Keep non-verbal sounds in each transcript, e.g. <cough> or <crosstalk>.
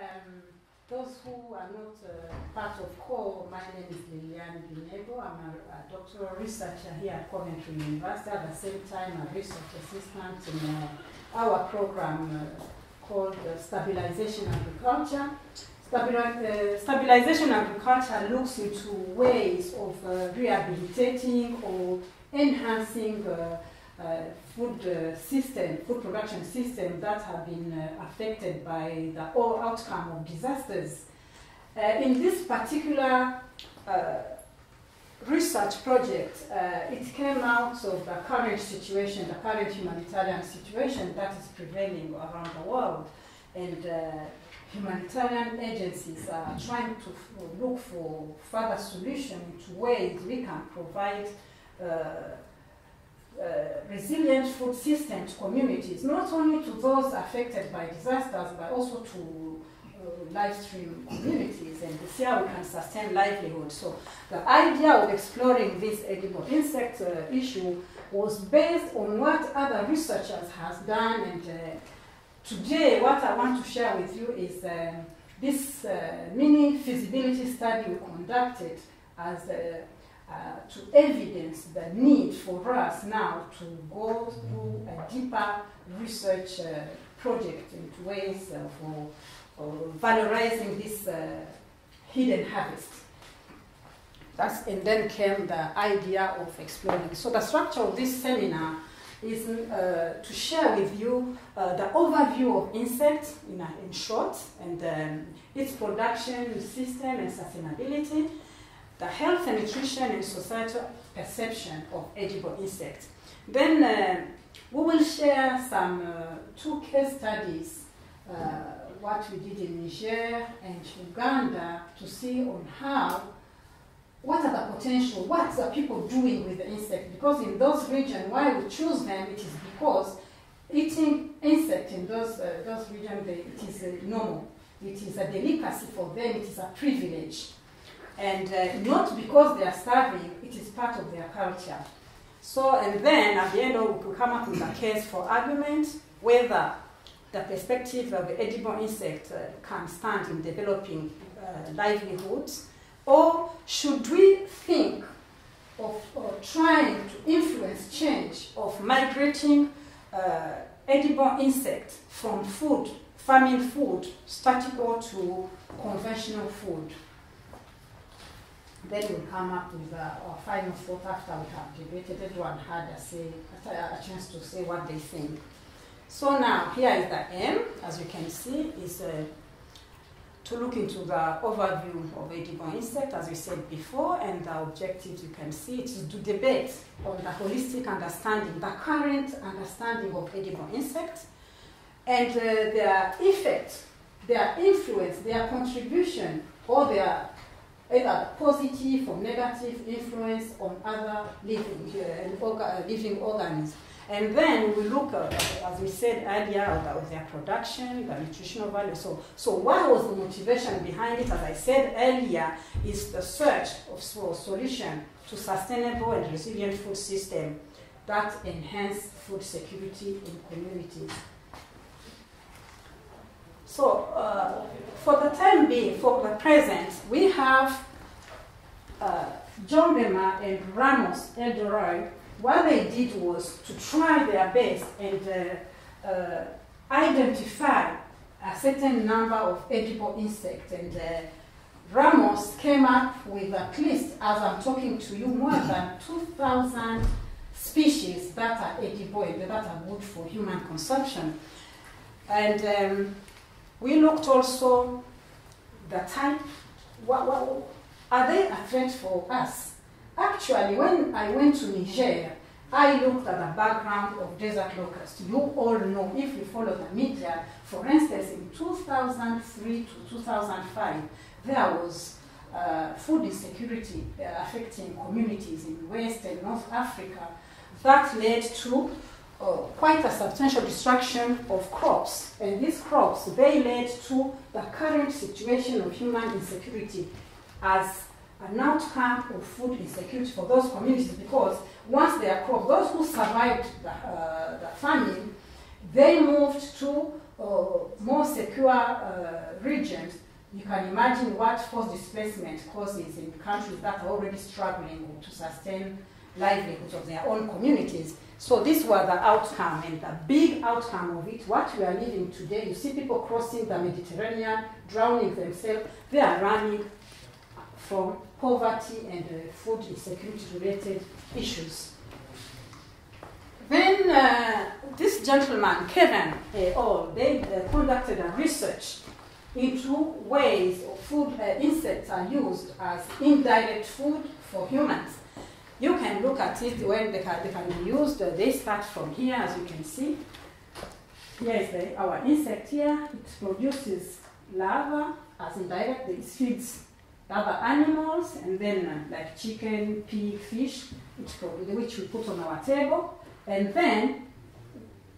Um, those who are not uh, part of CORE, my name is Liliane Binego. I'm a, a, doctoral researcher here at Coventry University, at the same time a research assistant in uh, our program uh, called uh, Stabilization Agriculture. Uh, stabilization agriculture looks into ways of uh, rehabilitating or enhancing food uh, system, food production system that have been uh, affected by the all outcome of disasters. in this particular research project, it came out of the current situation, the current humanitarian situation that is prevailing around the world. And humanitarian agencies are trying to look for further solutions to ways we can provide uh, uh, resilient food system to communities, not only to those affected by disasters, but also to uh, live stream communities and see how we can sustain livelihood. So the idea of exploring this edible insect uh, issue was based on what other researchers has done and uh, today what I want to share with you is uh, this mini feasibility study we conducted as uh, to evidence the need for us now to go through a deeper research uh, project into ways uh, for, valorizing this uh, hidden harvest. That's, and then came the idea of exploring. So the structure of this seminar is uh, to share with you the overview of insects in, in short and um, its production system and sustainability, the health and nutrition and societal perception of edible insects. Then uh, we will share some uh, two case studies, uh, what we did in Niger and Uganda to see on how, what are the potential, what are people doing with the insect? Because in those regions, why we choose them, it is because eating insect in those, uh, those regions, it is uh, normal. It is a delicacy for them, it is a privilege. And uh, not because they are starving, it is part of their culture. So, and then at the end, of, we come up with a case for argument whether the perspective of the edible insect uh, can stand in developing uh, livelihoods, or should we think of, trying to influence change of migrating uh, edible insects from food, farming food, statical to conventional food? Then we'll come up with our final thought after we have debated. Everyone had a say, a chance to say what they think. So now, here is the aim, as you can see, is uh, to look into the overview of edible insect, as we said before, and the objectives you can see is to debate on the holistic understanding, the current understanding of edible insects, and uh, their effect, their influence, their contribution, or their either positive or negative influence on other living, uh, orga, living organisms. And then we look at, as we said earlier, at their production, the nutritional value. So, so what was the motivation behind it? As I said earlier, is the search of solution to sustainable and resilient food system that enhance food security in communities. So uh, for the time being, for the present, we have uh, Jongema and Ramos-Elorduy, what they did was to try their best and uh, uh, identify a certain number of edible insects. And uh, Ramos came up with at least, as I'm talking to you, more than 2,000 species that are edible and that are good for human consumption. And um, we looked also the type, what, what, are they a threat for us? Actually, when I went to Niger, I looked at the background of desert locusts. You all know, if you follow the media, for instance, in 2003 to 2005, there was uh, food insecurity uh, affecting communities in West and North Africa. That led to quite a substantial destruction of crops. And these crops, they led to the current situation of human insecurity as an outcome of food insecurity for those communities because once they are cropped, those who survived the, uh, the famine, they moved to more secure uh, regions, you can imagine what forced displacement causes in countries that are already struggling to sustain livelihoods of their own communities. So this was the outcome, and the big outcome of it, what we are living today, you see people crossing the Mediterranean, drowning themselves, they are running from poverty and uh, food insecurity related issues. Then uh, this gentleman, Kevin, uh, oh, they uh, conducted a research into ways food uh, insects are used as indirect food for humans. You can look at it when they can, they can be used. they start from here, as you can see. Here is the, our insect here. It produces larvae as indirect. It feeds other animals, and then uh, like chicken, pig, fish, which, which we put on our table. And then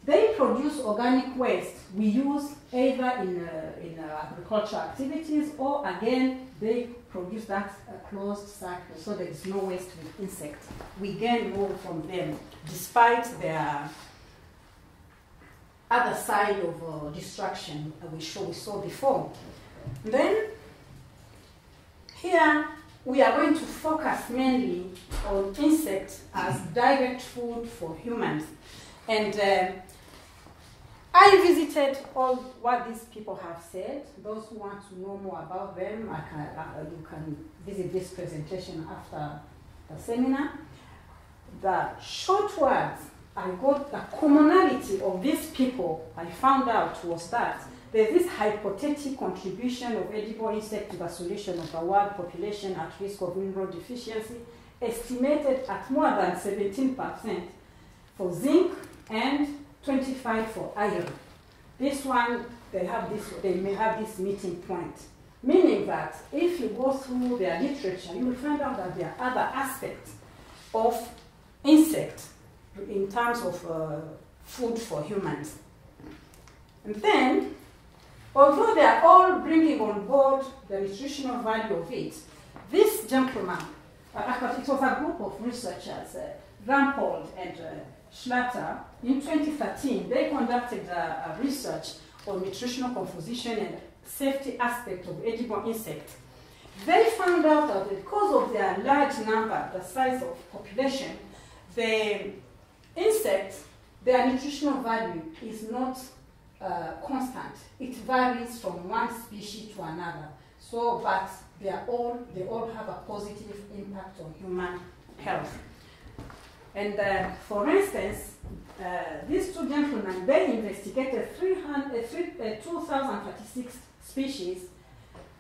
they produce organic waste we use either in, uh, in uh, agricultural activities or again they produce that uh, closed cycle so there is no waste with insects. We gain more from them despite their other side of uh, destruction we, show, we saw before. Then here we are going to focus mainly on insects as direct food for humans. And uh, I visited all what these people have said. Those who want to know more about them, I can, uh, you can visit this presentation after the seminar. The short words I got the commonality of these people I found out was that there's this hypothetical contribution of edible insect to the solution of the world population at risk of mineral deficiency, estimated at more than 17% for zinc and 25 for iron. This one, they have this, they may have this meeting point. Meaning that if you go through their literature, you will find out that there are other aspects of insect in terms of uh, food for humans. And then Although they are all bringing on board the nutritional value of it, this gentleman, uh, it was a group of researchers, uh, Rumpold and uh, Schlüter, in 2013, they conducted a, a research on nutritional composition and safety aspect of edible insects. They found out that because of their large number, the size of population, the insects, their nutritional value is not uh, constant. It varies from one species to another. So, but they are all they all have a positive impact on human health. And uh, for instance, uh, these two gentlemen they investigated 300, uh, 3, uh, 2,036 species,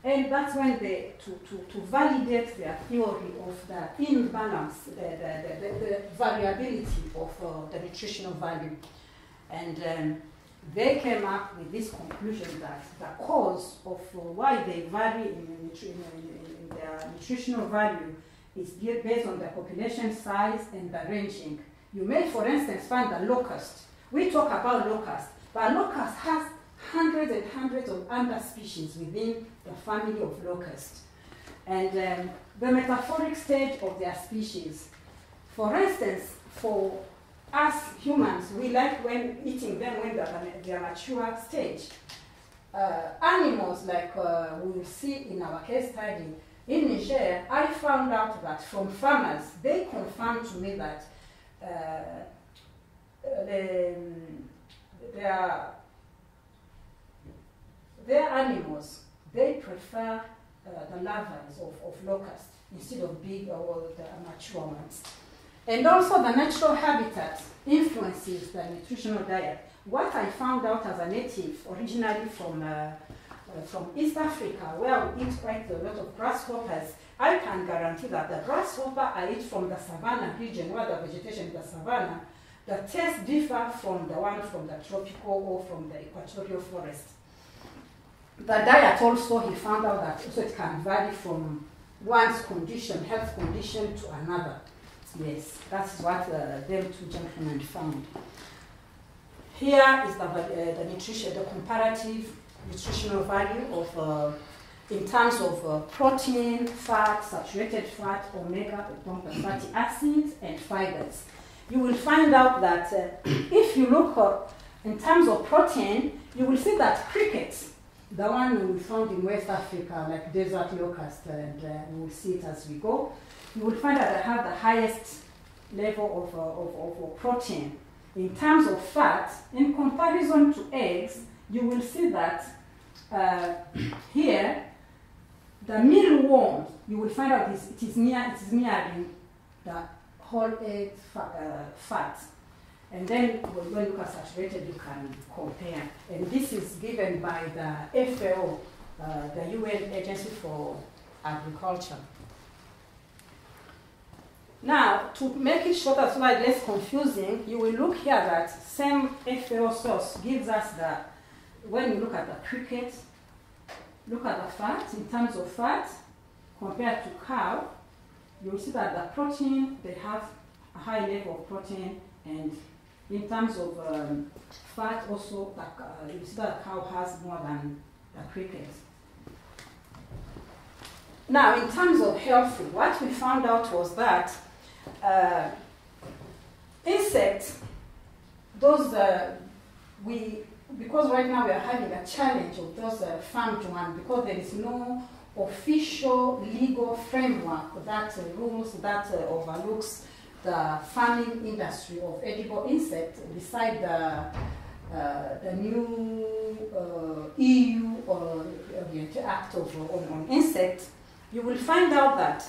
and that's when they to, to, to validate their theory of the imbalance, the, the, the, the variability of uh, the nutritional value, and. Um, they came up with this conclusion that the cause of why they vary in, in, in, their nutritional value is based on the population size and the ranging. You may, for instance, find the locust. We talk about locust, but locust has hundreds and hundreds of under species within the family of locust. And um, the metaphoric stage of their species. For instance, for us humans, we like when eating them when they're, they're mature stage. Uh, animals like uh, we will see in our case study in Niger, I found out that from farmers, they confirmed to me that uh, the, their, their animals, they prefer uh, the larvae of, of locusts instead of big or the mature ones. And also the natural habitat influences the nutritional diet. What I found out as a native, originally from, uh, uh, from East Africa, where we eat quite a lot of grasshoppers, I can guarantee that the grasshopper I eat from the savannah region, where the vegetation is the savannah, the taste differ from the one from the tropical or from the equatorial forest. The diet also, he found out that also it can vary from one's condition, health condition to another. Yes, that's what uh, them two gentlemen found. Here is the, uh, the nutrition, the comparative nutritional value of, uh, in terms of uh, protein, fat, saturated fat, omega, fatty acids, and fibers. You will find out that uh, <clears throat> if you look up in terms of protein, you will see that crickets, the one we found in West Africa, like desert locust, and uh, we will see it as we go, you will find that they have the highest level of, uh, of, of protein. In terms of fat, in comparison to eggs, you will see that uh, here, the mealworm, you will find out it is near, it is nearing the whole egg fat, uh, fat. And then when you look at saturated, you can compare. And this is given by the FAO, uh, the UN Agency for Agriculture. Now, to make it shorter so that less confusing, you will look here that same FAO source gives us the, when you look at the cricket, look at the fat, in terms of fat, compared to cow, you'll see that the protein, they have a high level of protein, and in terms of um, fat also, the, uh, you see that cow has more than the cricket. Now, in terms of health what we found out was that uh, insects, those uh, we because right now we are having a challenge of those uh, farmed ones because there is no official legal framework that uh, rules that uh, overlooks the farming industry of edible insects beside the uh, the new uh, EU or uh, Act of, on, on insects, you will find out that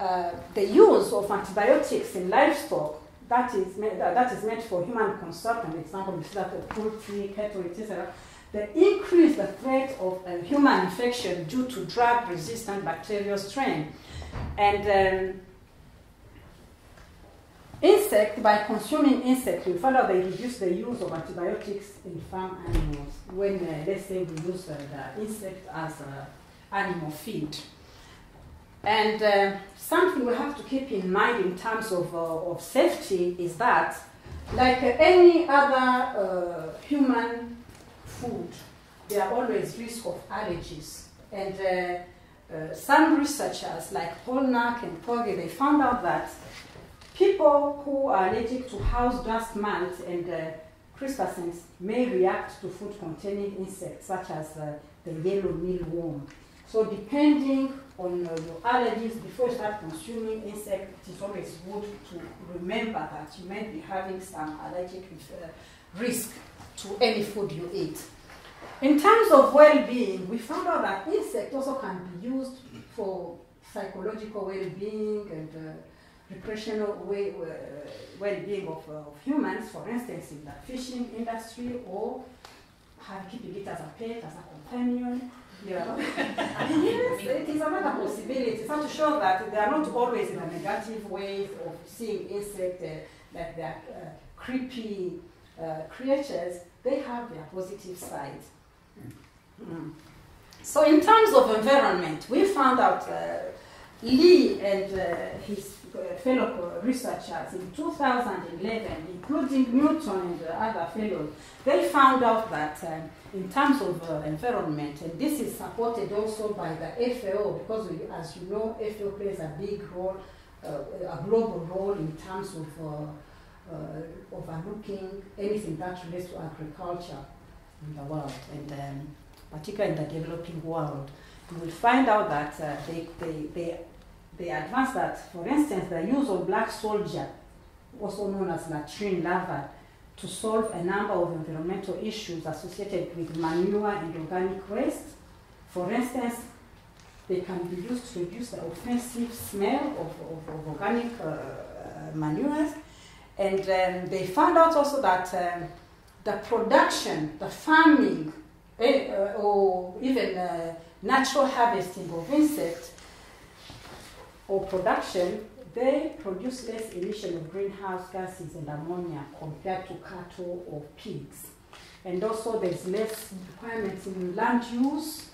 uh, the use of antibiotics in livestock that is, that is meant for human consumption, example, that of poultry, cattle, etc., they increase the threat of uh, human infection due to drug-resistant bacterial strain. And um, insect, by consuming insects, we out they reduce the use of antibiotics in farm animals when, uh, let's say, we use uh, the insect as animal feed. And uh, something we have to keep in mind in terms of, uh, of safety is that, like uh, any other uh, human food, there are always risk of allergies. And uh, uh, some researchers, like Polnack and Pogge, they found out that people who are allergic to house dust mites and crustaceans may react to food containing insects, such as the yellow mealworm. So depending on your allergies before you start consuming insect, it is always good to remember that you may be having some allergic uh, risk to any food you eat. In terms of well-being, we found out that insects also can be used for psychological well-being and uh, recreational way, uh, well-being of, uh, of humans, for instance, in the fishing industry or have, keeping it as a pet, as a companion, yeah. <laughs> yes, it is another possibility. So to show that they are not always in a negative way of seeing insects uh, like they are uh, creepy uh, creatures. They have their positive side. Mm. So in terms of environment, we found out uh, Lee and uh, his uh, fellow researchers in 2011, including Newton and other fellows, they found out that um, in terms of uh, environment, and this is supported also by the FAO, because we, as you know, FAO plays a big role, uh, a global role in terms of uh, uh, overlooking anything that relates to agriculture in the world, and um, particularly in the developing world. You will find out that uh, they, they, they, they advanced that, for instance, the use of black soldier, also known as latrine larva, to solve a number of environmental issues associated with manure and organic waste. For instance, they can be used to reduce the offensive smell of, of, of organic uh, uh, manures. And um, they found out also that um, the production, the farming, eh, uh, or even uh, natural harvesting of insects or production they produce less emission of greenhouse gases and ammonia compared to cattle or pigs. And also there's less requirements in land use,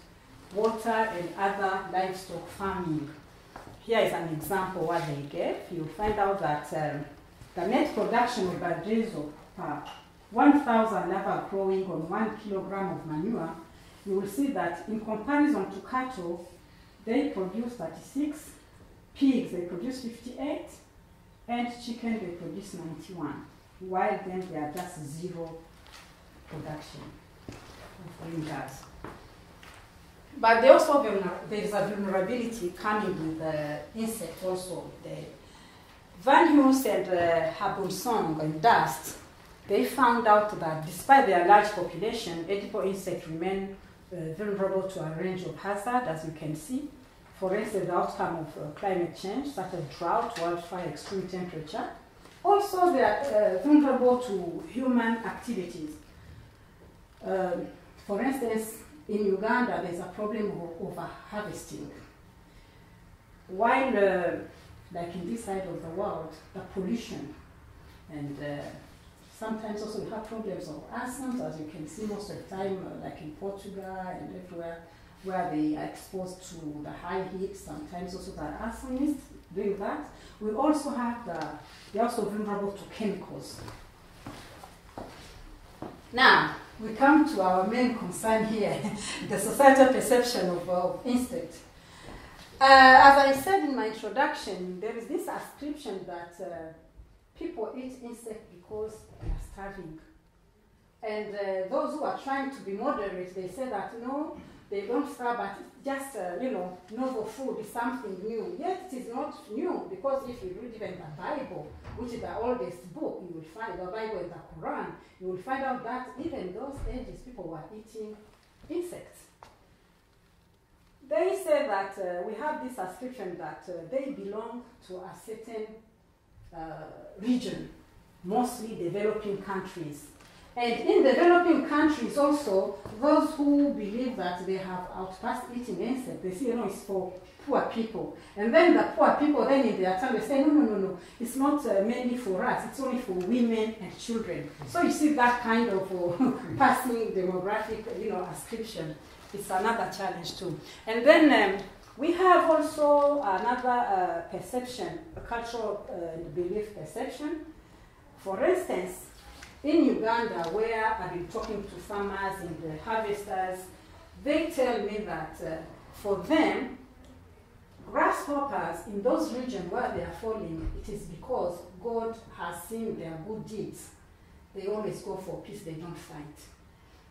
water, and other livestock farming. Here is an example what they gave. You'll find out that um, the net production of biodiesel per 1,000 larvae growing on one kilogram of manure, you will see that in comparison to cattle, they produce 36 Pigs, they produce 58, and chicken, they produce 91, while then they are just zero production of green. But they also there is a vulnerability coming with the insect also. The Van Huis and uh, Habundsong and Dust, they found out that despite their large population, edible insects remain uh, vulnerable to a range of hazards, as you can see. For instance, the outcome of uh, climate change, such as drought, wildfire, extreme temperature. Also, they are uh, vulnerable to human activities. Um, for instance, in Uganda, there's a problem of over harvesting. While, uh, like in this side of the world, the pollution and uh, sometimes also we have problems of asthma, as you can see most of the time, uh, like in Portugal and everywhere, where they are exposed to the high heat, sometimes also the arsonists doing that. We also have the, they're also vulnerable to chemicals. Now, we come to our main concern here, <laughs> the societal perception of, of insect. Uh, as I said in my introduction, there is this ascription that uh, people eat insect because they are starving. And uh, those who are trying to be moderate, they say that no, they don't starve, but just, uh, you know, novel food is something new. Yet it is not new, because if you read even the Bible, which is the oldest book, you will find the Bible and the Quran, you will find out that even those ages people were eating insects. They say that uh, we have this ascription that uh, they belong to a certain uh, region, mostly developing countries. And in developing countries also, those who believe that they have outpassed eating insects, they say, you know, it's for poor people. And then the poor people, then in their turn, they say, no, no, no, no, it's not uh, mainly for us, it's only for women and children. So you see that kind of uh, <laughs> passing demographic, you know, ascription. It's another challenge too. And then um, we have also another uh, perception, a cultural uh, belief perception. For instance, in Uganda, where I've been talking to farmers and the harvesters, they tell me that uh, for them, grasshoppers in those regions where they are falling, it is because God has seen their good deeds. They always go for peace, they don't fight.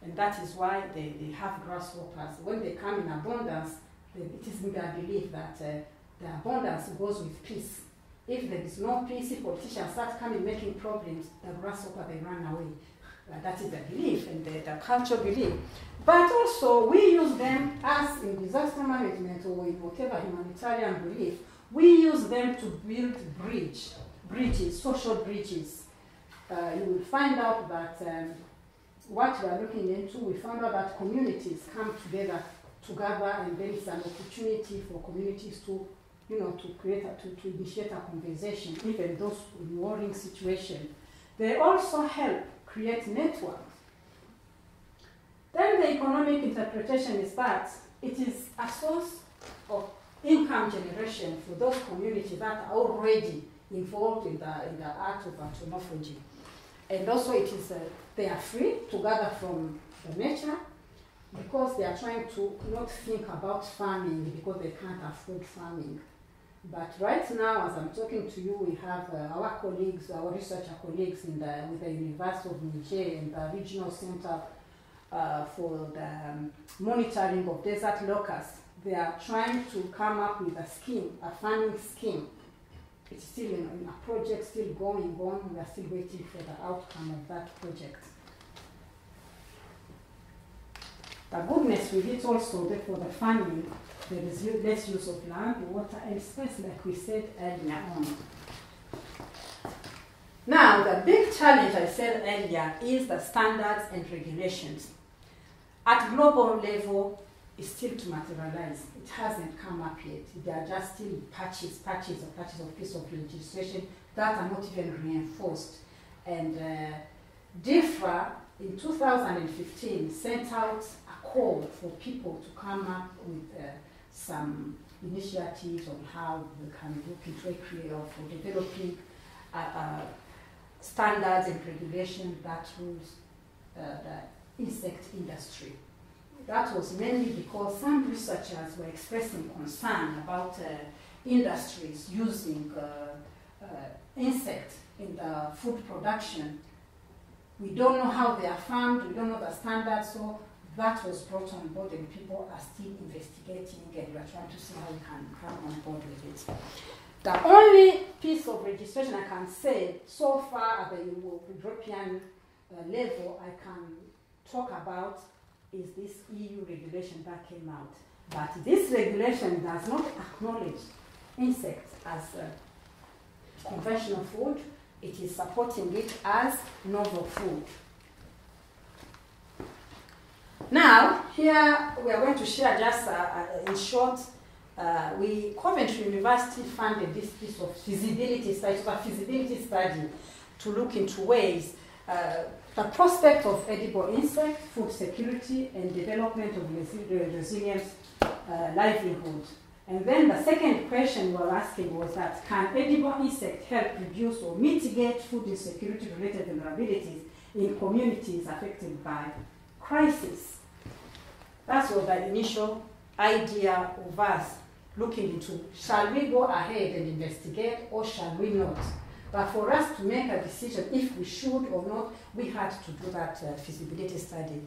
And that is why they, they have grasshoppers. When they come in abundance, they, it is in their belief that uh, the abundance goes with peace. If there is no peace, if politicians start coming making problems, the grasshopper they run away. That is the belief and the, the cultural belief. But also, we use them as in disaster management or in whatever humanitarian belief, we use them to build bridge, bridges, social bridges. Uh, you will find out that um, what we are looking into, we found out that communities come together together and there is an opportunity for communities to you know, to create a, to, to initiate a conversation, even those in warring situations. They also help create networks. Then the economic interpretation is that it is a source of income generation for those communities that are already involved in the, in the art of entomophagy. And also it is, uh, they are free to gather from the nature because they are trying to not think about farming because they can't afford farming. But right now, as I'm talking to you, we have uh, our colleagues, our researcher colleagues in the, with the University of Niger and the Regional Center uh, for the um, Monitoring of Desert Locusts. They are trying to come up with a scheme, a funding scheme. It's still in, in a project, still going on. We are still waiting for the outcome of that project. The goodness with it also, therefore, the funding, there is less use of land, water, and space, like we said earlier on. Now, the big challenge I said earlier is the standards and regulations. At global level, it's still to materialize. It hasn't come up yet. There are just still patches, patches of patches of piece of legislation that are not even reinforced. And uh, DEFRA in 2015 sent out a call for people to come up with uh, some initiatives on how we can look into a of developing uh, uh, standards and regulations that rules uh, the insect industry. That was mainly because some researchers were expressing concern about uh, industries using uh, uh, insects in the food production We don't know how they are farmed, we don't know the standards, so that was brought on board and people are still investigating and we're trying to see how we can come on board with it. The only piece of registration I can say so far at the European uh, level I can talk about is this EU regulation that came out. But this regulation does not acknowledge insects as uh, conventional food. It is supporting it as novel food. Now, here we are going to share just uh, uh, in short. Uh, we Coventry University funded this piece of feasibility study, a feasibility study to look into ways uh, the prospect of edible insect, food security, and development of resi- resilient uh, livelihood. And then the second question we were asking was that can edible insect help reduce or mitigate food insecurity related vulnerabilities in communities affected by crisis? That was the initial idea of us looking into shall we go ahead and investigate or shall we not? But for us to make a decision if we should or not, we had to do that uh, feasibility study.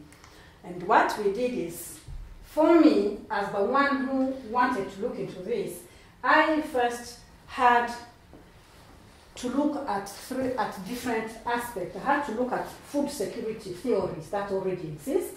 And what we did is, for me, as the one who wanted to look into this, I first had to look at three at different aspects. I had to look at food security theories that already exist,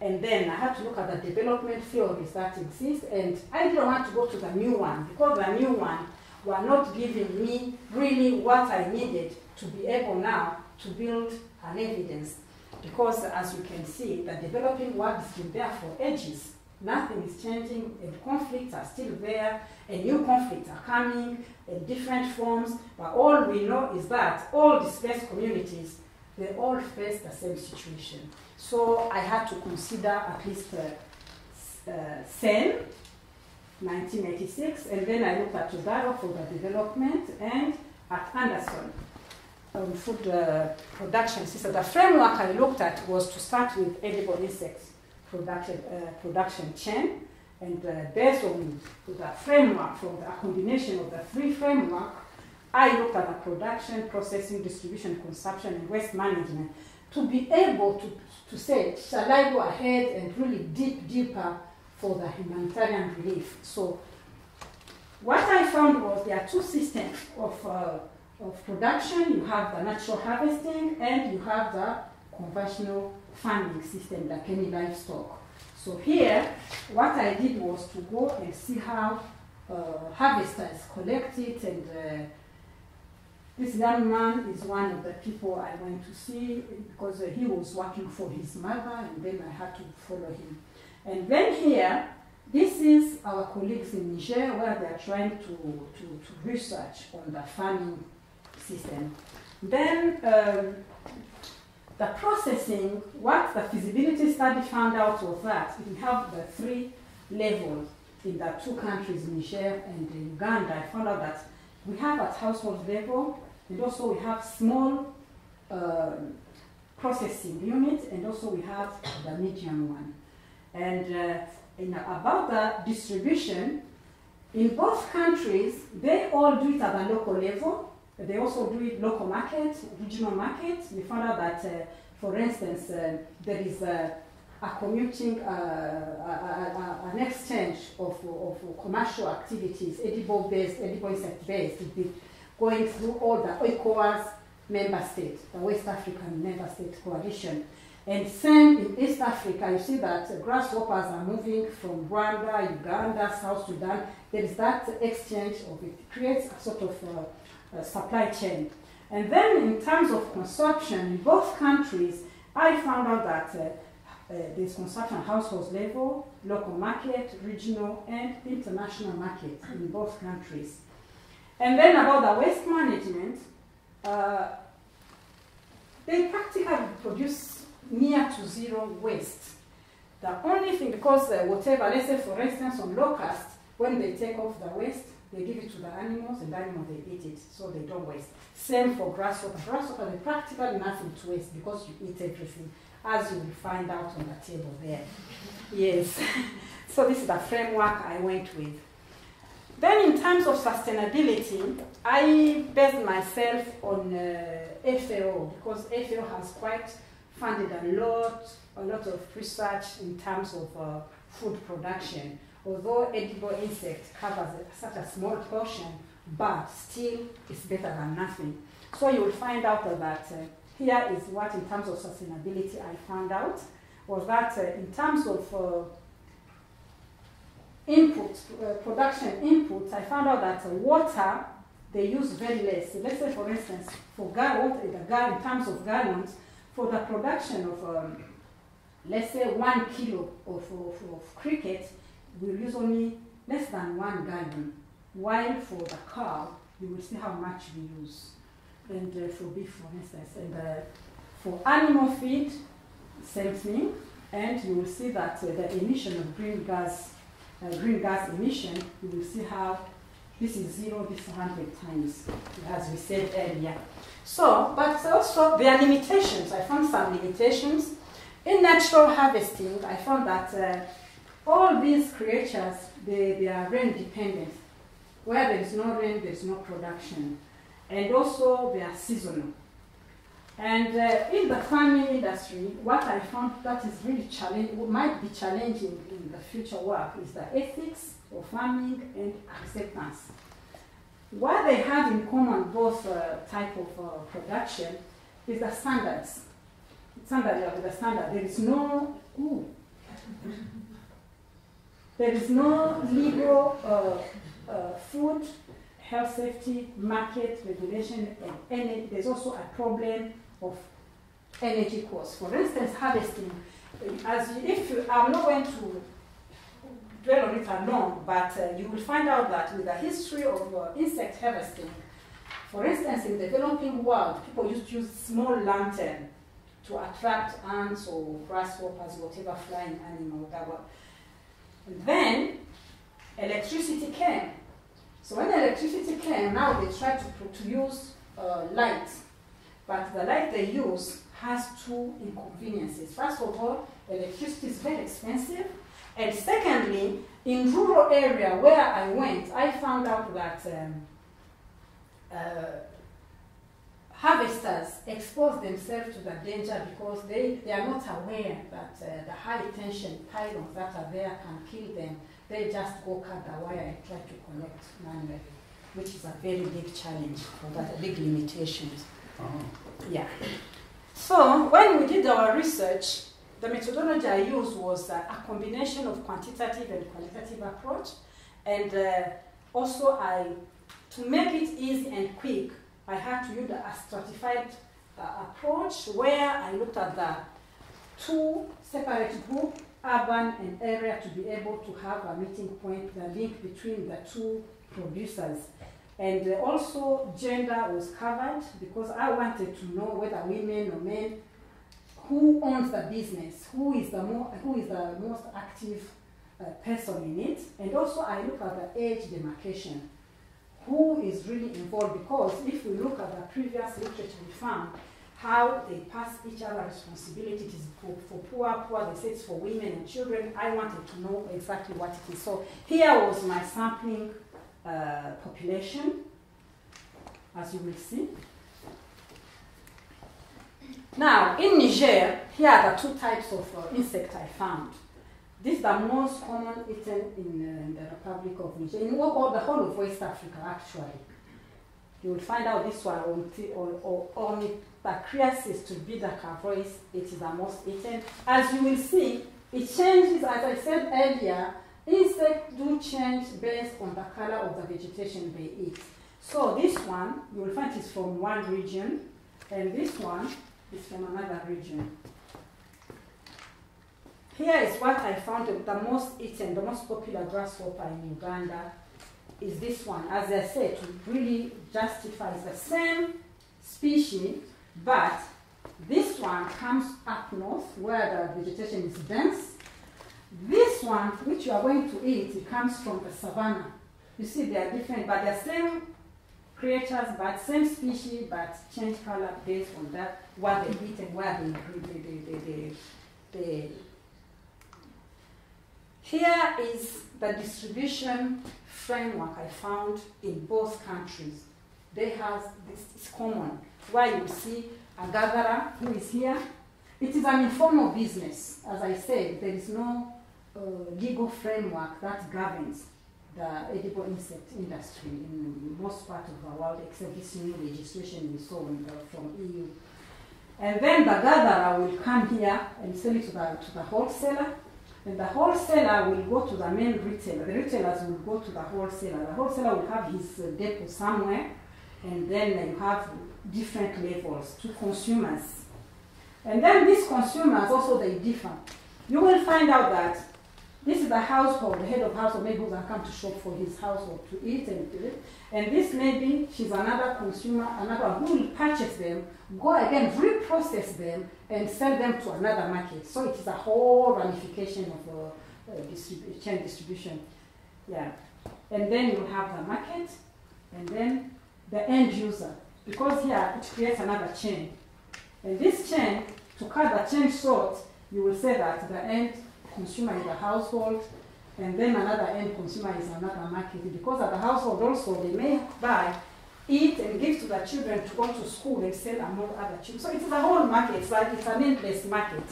and then I had to look at the development theories that exist. And I didn't want to go to the new one because the new one were not giving me really what I needed to be able now to build an evidence. Because as you can see, the developing world has been there for ages. Nothing is changing, and conflicts are still there, and new conflicts are coming in different forms. But all we know is that all displaced communities, they all face the same situation. So I had to consider at least uh, uh, SEN, 1986, and then I looked at Todaro for the development and at Anderson on food uh, production system. The framework I looked at was to start with edible insects production, uh, production chain, and uh, based on the framework, from the combination of the three framework, I looked at the production, processing, distribution, consumption, and waste management to be able to, to say, shall I go ahead and really deep, deeper for the humanitarian relief. So what I found was there are two systems of, uh, of production. You have the natural harvesting and you have the conventional farming system, like any livestock. So here, what I did was to go and see how uh, harvesters collect it and uh, this young man is one of the people I went to see because uh, he was working for his mother and then I had to follow him. And then here, this is our colleagues in Niger where they are trying to, to, to research on the farming system. Then um, the processing, what the feasibility study found out was that we have the three levels in the two countries, Niger and Uganda. I found out that we have at household level, and also we have small uh, processing units, and also we have the medium one. And uh, in, about the distribution, in both countries, they all do it at a local level. They also do it local market, regional market. We found out that, uh, for instance, uh, there is a, a commuting, uh, a, a, an exchange of, of commercial activities, edible-based, edible insect-based, going through all the ECOWAS member states, the West African member state coalition. And same in East Africa, you see that grasshoppers are moving from Rwanda, Uganda, South Sudan. There is that exchange of it. creates a sort of uh, supply chain. And then in terms of consumption, in both countries, I found out that uh, uh, there's consumption household level, local market, regional, and international market in both countries. And then about the waste management, uh, they practically produce near to zero waste. The only thing, because uh, whatever, let's say for instance on locust, when they take off the waste, they give it to the animals and the animals they eat it, so they don't waste. Same for grasshopper. Grasshopper, they practically nothing to waste because you eat everything, as you will find out on the table there. yes. <laughs> so this is the framework I went with. Then in terms of sustainability, I based myself on uh, FAO because FAO has quite funded a lot, a lot of research in terms of uh, food production. Although edible insect covers such a small portion, but still it's better than nothing. So you will find out that uh, here is what in terms of sustainability I found out was that uh, in terms of uh, input, uh, production inputs, I found out that water they use very less. Let's say, for instance, for gallons, in terms of gallons, for the production of, um, let's say, one kilo of, of, of cricket, we'll use only less than one gallon. While for the cow, you will see how much we use. And uh, for beef, for instance, and uh, for animal feed, same thing. And you will see that uh, the emission of green gas uh, green gas emission, you will see how this is zero, this 100 times, as we said earlier. So, but also there are limitations. I found some limitations. In natural harvesting, I found that uh, all these creatures, they, they are rain dependent. Where there is no rain, there is no production. And also they are seasonal. And uh, in the farming industry, what I found that is really challenging, might be challenging in the future work is the ethics of farming and acceptance. What they have in common, both uh, type of uh, production, is the standards. Standard, the standard. There is no, ooh, there is no legal uh, uh, food, health safety, market regulation, and any, there's also a problem of energy costs. For instance, harvesting, as if you, I'm not going to it alone, but uh, you will find out that with the history of uh, insect harvesting, for instance, in the developing world, people used to use small lantern to attract ants or grasshoppers, whatever flying animal. And then electricity came. So when electricity came, now they try to, to use uh, light but the light they use has two inconveniences. First of all, electricity is very expensive. And secondly, in rural area where I went, I found out that um, uh, harvesters expose themselves to the danger because they, they are not aware that uh, the high tension pylons that are there can kill them. They just go cut the wire and try to connect manually, which is a very big challenge for that, big limitations. Oh. Yeah. So when we did our research, the methodology I used was uh, a combination of quantitative and qualitative approach. And uh, also I, to make it easy and quick, I had to use a stratified uh, approach where I looked at the two separate groups, urban and area, to be able to have a meeting point, the link between the two producers. And uh, also gender was covered because I wanted to know whether women or men, who owns the business, who is the, more, who is the most active uh, person in it. And also I look at the age demarcation, who is really involved because if we look at the previous literature we found, how they pass each other responsibilities for, for poor, poor, they say it's for women and children. I wanted to know exactly what it is. So here was my sampling uh, population, as you will see. Now, in Niger, here are the two types of uh, insect I found. These are the most common eaten in uh, the Republic of Niger, in all, the whole of West Africa, actually. You will find out this one on, to be the turbidacavois, it is the most eaten. As you will see, it changes, as I said earlier, Insects do change based on the color of the vegetation they eat. So this one, you will find is from one region, and this one is from another region. Here is what I found the most eaten, the most popular grasshopper in Uganda is this one. As I said, it really justifies the same species, but this one comes up north where the vegetation is dense, this one, which you are going to eat, it comes from the savannah. You see, they are different, but they're same creatures, but same species, but change color based on that, what they eat and where they, they, they, they, Here is the distribution framework I found in both countries. They have this is common, where you see a gatherer who is here. It is an informal business. As I said, there is no uh, legal framework that governs the edible insect industry in most parts of the world, except this new legislation we saw in the, from EU. And then the gatherer will come here and sell it to the, to the wholesaler, and the wholesaler will go to the main retailer. The retailers will go to the wholesaler. The wholesaler will have his uh, depot somewhere, and then you have different levels to consumers. And then these consumers also they differ. You will find out that this is the household, the head of household, maybe who's come to shop for his household to eat and do it. And this maybe she's another consumer, another who will purchase them, go again, reprocess them, and sell them to another market. So it is a whole ramification of uh, uh, chain distribution. Yeah. And then you have the market, and then the end user. Because here it creates another chain. And this chain, to cut the chain short, you will say that the end consumer is a household, and then another end consumer is another market. Because at the household also they may buy, eat, and give to the children to go to school and sell among other children. So it is a whole market. It's like it's an endless market.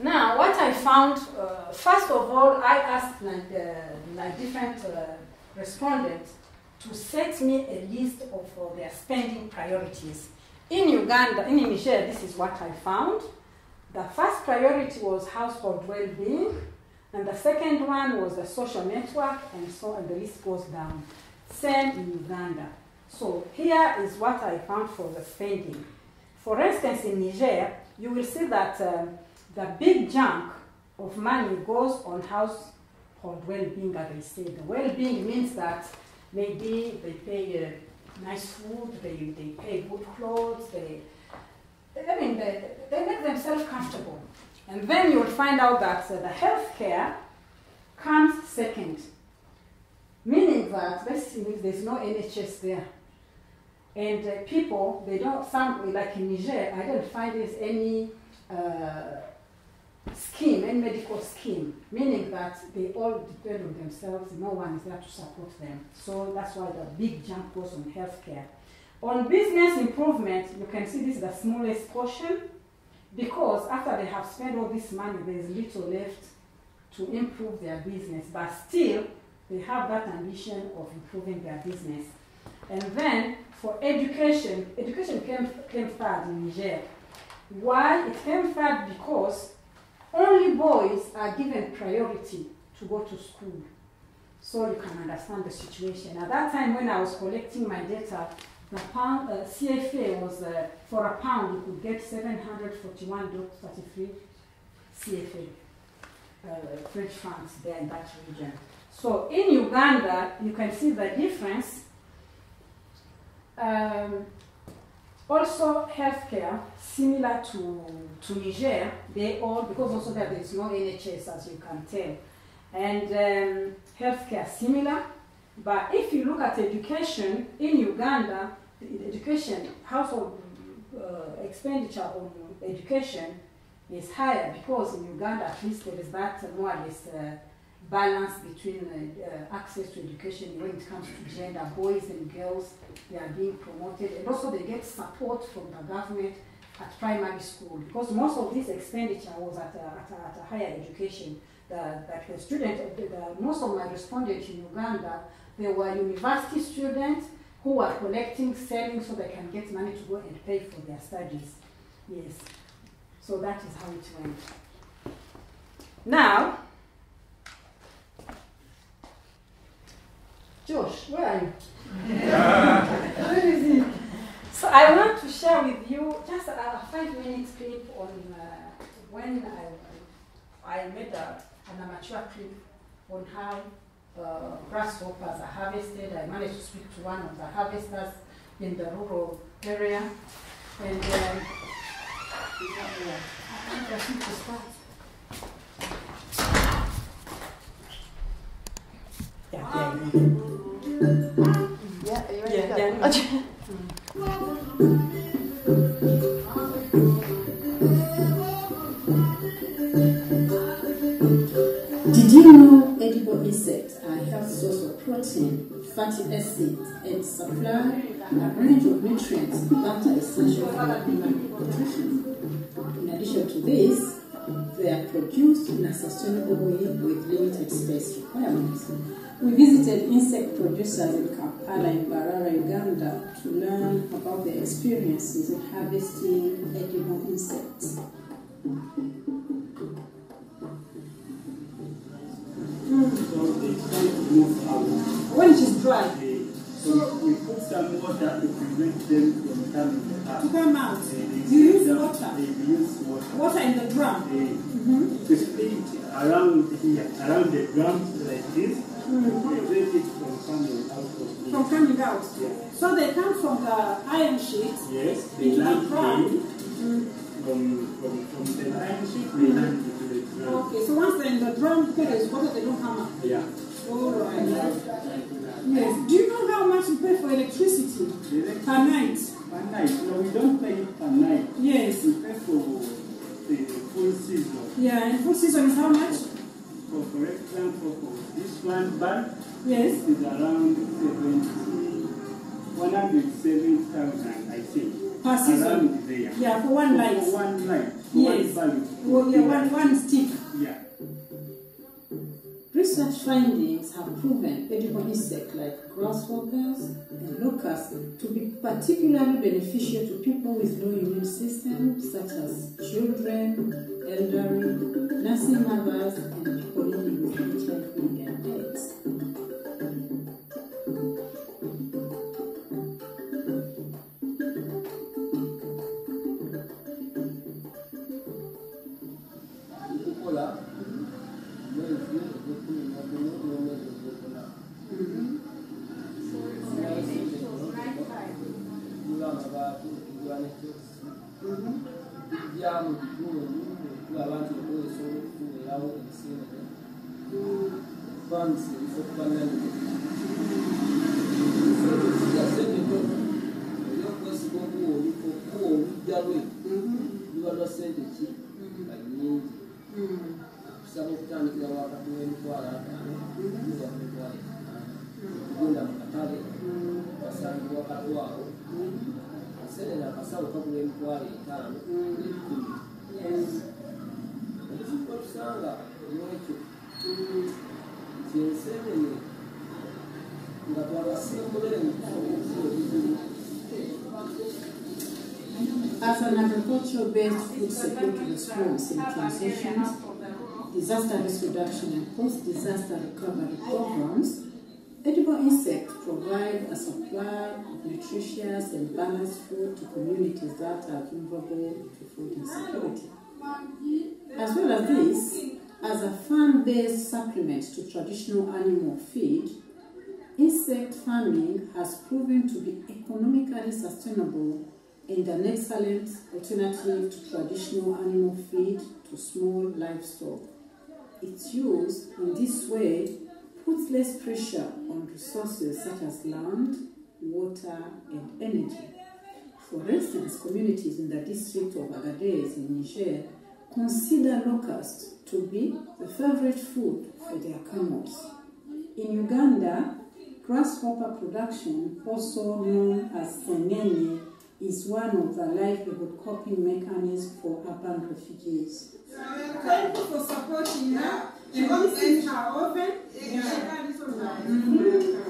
Now, what I found, uh, first of all, I asked my, uh, my different uh, respondents to set me a list of uh, their spending priorities. In Uganda, in Niger, this is what I found. The first priority was household well-being, and the second one was the social network, and so and the list goes down. Same in Uganda. So here is what I found for the spending. For instance, in Niger, you will see that um, the big chunk of money goes on household well-being, as I said. The well-being means that maybe they pay uh, nice food, they, they pay good clothes, they I mean, they, they make themselves comfortable. And then you'll find out that uh, the health care comes second. Meaning that basically there's no NHS there. And uh, people, they don't, some, like in Niger, I don't find there's any uh, scheme, any medical scheme, meaning that they all depend on themselves, no one is there to support them. So that's why the big jump goes on healthcare. On business improvement, you can see this is the smallest portion because after they have spent all this money, there is little left to improve their business. But still, they have that ambition of improving their business. And then for education, education came, came third in Niger. Why? It came third because only boys are given priority to go to school. So you can understand the situation. At that time when I was collecting my data, the pound, uh, CFA was, uh, for a pound, you could get 741.33 CFA, uh, French francs there in that region. So in Uganda, you can see the difference. Um, also, healthcare, similar to, to Niger, they all, because also there is no NHS as you can tell, and um, healthcare similar. But if you look at education in Uganda, education household uh, expenditure on education is higher because in Uganda at least there is that more or less uh, balance between uh, uh, access to education when it comes to gender. Boys and girls, they are being promoted and also they get support from the government at primary school because most of this expenditure was at a, at a, at a higher education. The, that the student, the, the, most of my respondents in Uganda, they were university students who are collecting, selling so they can get money to go and pay for their studies. Yes. So that is how it went. Now, Josh, where are you? <laughs> where is he? So I want to share with you just a five minute clip on uh, when I, I made a, an amateur clip on how uh, grasshoppers are harvested. I managed to speak to one of the harvesters in the rural area. And um, yeah, I think I think to start. Yeah, Yeah, are you ready Yeah, to go? yeah. Okay. Did you know edible insects health source of protein, fatty acids, and supply a range of nutrients that are essential for human nutrition. In addition to this, they are produced in a sustainable way with limited space requirements. We visited insect producers in Kampala in Mbarara, Uganda to learn about their experiences in harvesting edible insects. Move out. When it is dry, They, so we put some water to prevent them from coming out. to come out, they you use water, They use water. water in the drum. They, mm-hmm. to split around here, around the drum like this, mm-hmm. prevent it from coming out of from coming out. Yeah. So they come from the iron sheet Yes, they into the drum. here, mm-hmm. from, from, from the iron sheet, they land into the drum. Okay, so once they're in the drum, because there's water, they don't come out. Yeah. All right. Yes. Do you know how much you pay for electricity per night? per night. No, we don't pay it per night. Yes. We pay for the full season. Yeah, and full season is how much? For, for example, for this one bulb, Yes. it is around 70, 107,000, I think. Per season. Around there. Yeah, for one For light. one light. For Yes. One bulb. Well, yeah, one, one stick. Yeah. Research findings have proven edible insects like grasshoppers and locusts to be particularly beneficial to people with low immune systems, such as children, elderly, nursing mothers, and people living with HIV and AIDS. As an agriculture-based food security response in transitions, disaster risk reduction and post-disaster recovery programs, edible insects provide a supply of nutritious and balanced food to communities that are vulnerable to food insecurity. As well as this, as a farm-based supplement to traditional animal feed, insect farming has proven to be economically sustainable and an excellent alternative to traditional animal feed to small livestock. Its use in this way puts less pressure on resources such as land, water, and energy. For instance, communities in the district of Agadez in Niger consider locusts to be the favorite food for their camels. In Uganda, grasshopper production, also known as senene, is one of the livelihood coping mechanisms for urban refugees. Thank you for supporting her. And this is her oven. We have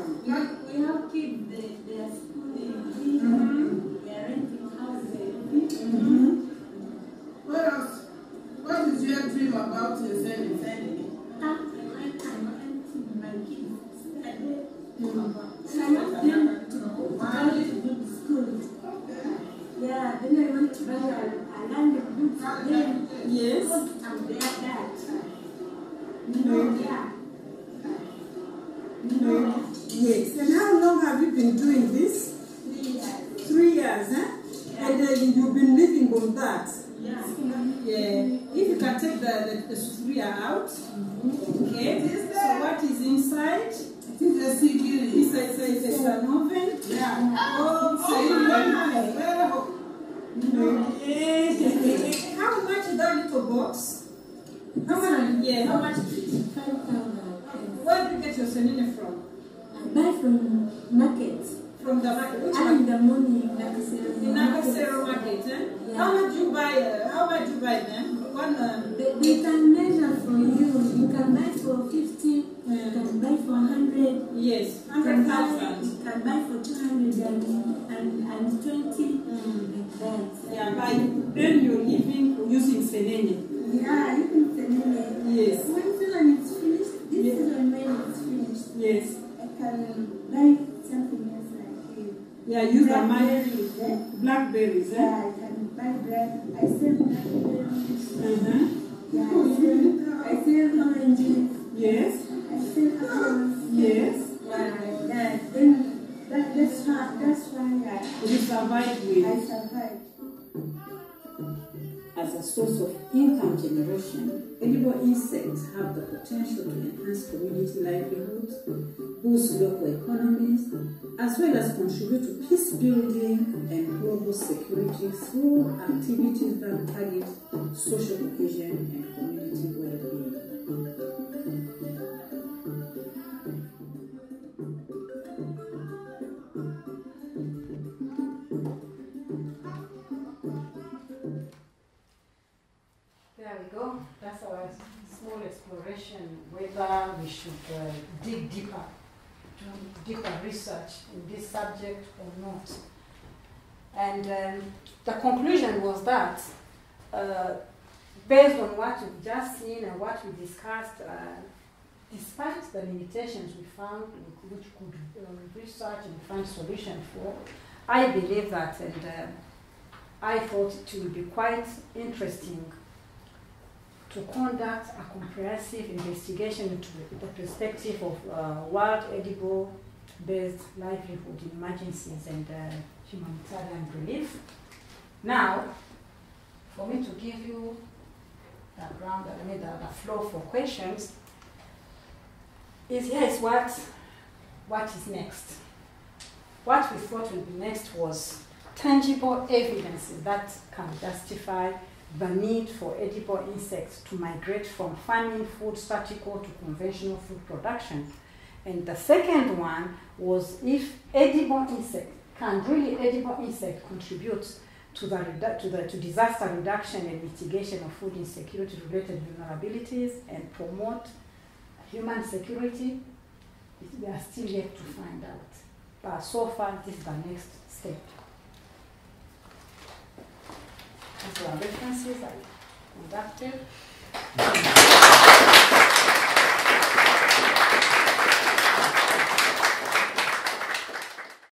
that. Yeah, but you earn your living using senene. Yeah, you can send me. Yes. When season is finished, this Yeah. season when it's finished, Yes. I can buy something else like uh, Yeah, use the money. blackberries, eh? Blackberries, eh? Yeah, I can buy bread. I sell blackberries. Uh-huh. Yeah, I sell, I sell oranges. Yes. I sell apples. Yes. Yeah, like. Then that, that's why that's why I, You survive I survived. As a source of income generation, edible insects have the potential to enhance community livelihoods, boost local economies, as well as contribute to peace building and global security through activities that target social cohesion and community well-being. Whether we should uh, dig deeper, do deeper research in this subject or not. And um, the conclusion was that, uh, based on what we've just seen and what we discussed, uh, despite the limitations we found, which could uh, research and find solution for, I believe that, and uh, I thought it would be quite interesting to conduct a comprehensive investigation into the perspective of uh, world edible based livelihood in emergencies and uh, humanitarian relief. Now, for me to give you the ground, I mean the, the flow for questions, is is what, what is next. What we thought would be next was tangible evidences that can justify the need for edible insects to migrate from farming food statical to conventional food production. And the second one was if edible insect can really edible insect contribute to the, to the to disaster reduction and mitigation of food insecurity related vulnerabilities and promote human security. We are still yet to find out. But so far, this is the next step. These are references I conducted.